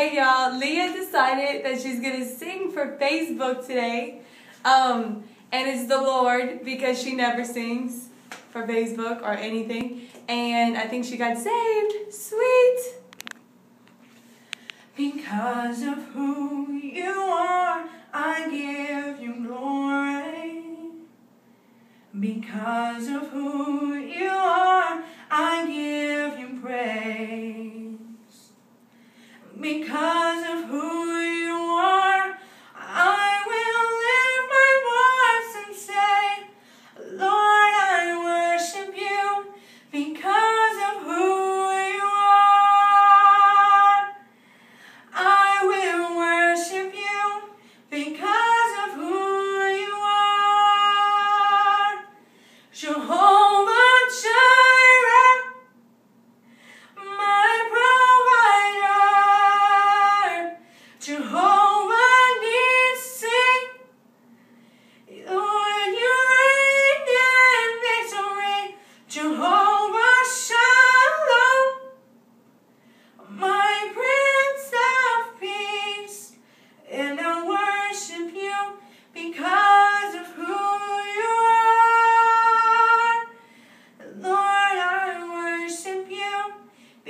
Hey y'all, Leea decided that she's gonna sing for Facebook today. Um, and it's the Lord because she never sings for Facebook or anything. And I think she got saved. Sweet. Because of who you are, I give you glory. Because of who you are, because of who you are. I will lift my voice and say, Lord, I worship you because of who you are. I will worship you because of who you are. Jehovah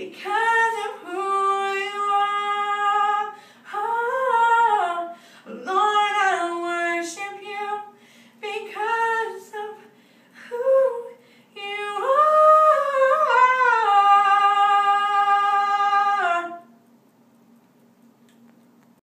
because